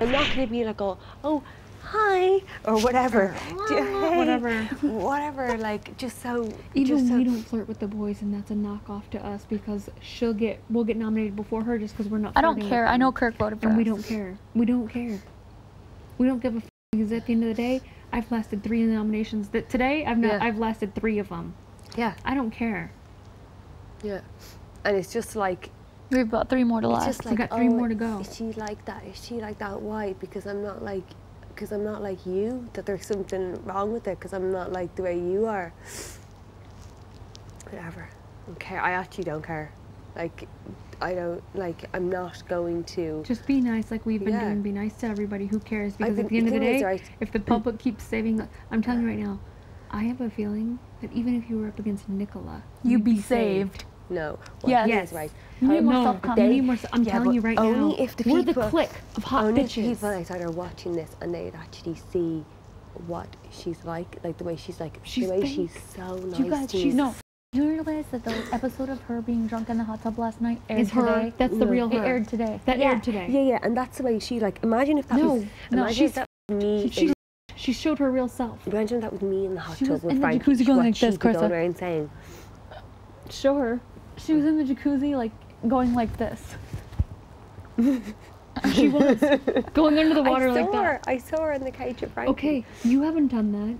I'm not going to be like, oh, oh, hi, or whatever. Do you- Ah, whatever. Whatever, like, just so. Even just so, we don't flirt with the boys, and that's a knockoff to us because she'll get we'll get nominated before her just because we're not. I don't care. I know Kirk voted for and we don't care. We don't care. We don't give a f- because at the end of the day, I've lasted three nominations. That today I've not. Yeah. I've lasted three of them. Yeah, I don't care. yeah. And it's just like, We have got three more to it's last. just like, got three oh, more to go. Is she like that? Is she like that? Why? Because I'm not like, because I'm not like you. That there's something wrong with it. Because I'm not like the way you are. Whatever. I. I actually don't care. Like, I don't like. I'm not going to. Just be nice, like we've been Yeah. doing. Be nice to everybody. Who cares? Because been- at the end of the day, right- if the public keeps saving, I'm telling you right now, I have a feeling that even if you were up against Nicola, You'd be saved. No. Yes. Yes. Yes. Right. You need more no, self-confidence. you need more. s- I'm Yeah, telling you right only now. if the we're people- the clique of hot Only bitches. people outside are watching this and they'd actually see what she's like, like the way she's like, She's the way fake. she's so nice you guys, to she's me. no. You realize that the episode of her being drunk in the hot tub last night aired Is her? today? That's the No. real It aired today. That yeah, aired today. Yeah, yeah, and that's the way she like. Imagine if that No, was. no, imagine she's- if that was me. She, in, she showed her real self. imagine that was me in the hot She tub was with in the jacuzzi going what like this, she'd be going Carissa. around saying. Show her. She was in the jacuzzi, like going like this. She was going under the water I saw like her. I saw her in the with Frank. Okay, you haven't done that.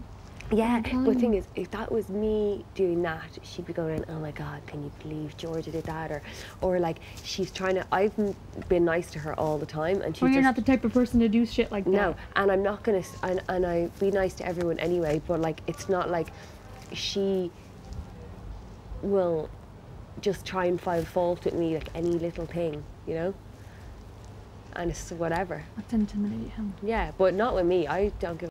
Yeah, but the thing is, if that was me doing that, she'd be going, "Oh my God, can you believe Georgia did that?" Or, or like she's trying to. I've been nice to her all the time, and she's Or you're not the type of person to do shit like that. no. And I'm not gonna. And, and I be nice to everyone anyway. But like, it's not like she will just try and find fault with me like any little thing, you know. And it's whatever. Let's intimidate him. Yeah, but not with me. I don't give